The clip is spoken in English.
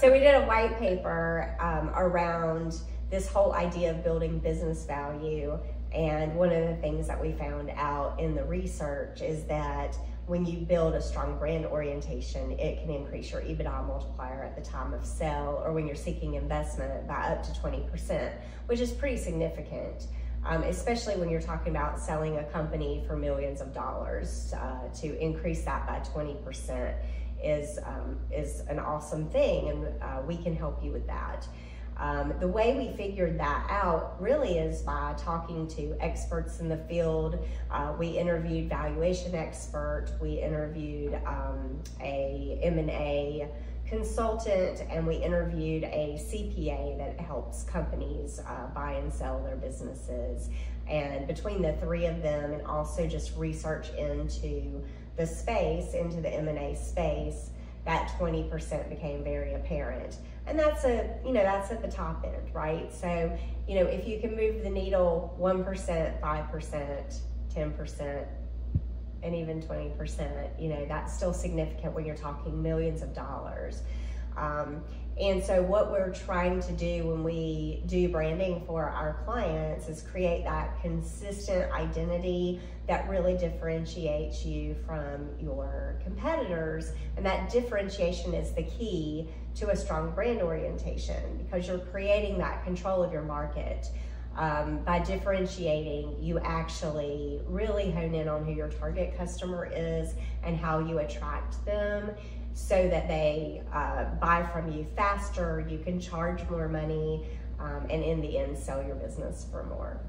So we did a white paper um, around this whole idea of building business value. And one of the things that we found out in the research is that when you build a strong brand orientation, it can increase your EBITDA multiplier at the time of sale or when you're seeking investment by up to 20%, which is pretty significant. Um, especially when you're talking about selling a company for millions of dollars uh, to increase that by 20% is, um, is an awesome thing and uh, we can help you with that. Um, the way we figured that out really is by talking to experts in the field. Uh, we interviewed valuation expert, we interviewed um, a M&A consultant, and we interviewed a CPA that helps companies uh, buy and sell their businesses. And between the three of them and also just research into the space, into the M&A space, that 20% became very apparent. And that's a, you know, that's at the top end, right? So, you know, if you can move the needle 1%, 5%, 10%, and even 20%, you know, that's still significant when you're talking millions of dollars. Um, and so what we're trying to do when we do branding for our clients is create that consistent identity that really differentiates you from your competitors. And that differentiation is the key to a strong brand orientation because you're creating that control of your market. Um, by differentiating, you actually really hone in on who your target customer is and how you attract them so that they uh, buy from you faster, you can charge more money, um, and in the end, sell your business for more.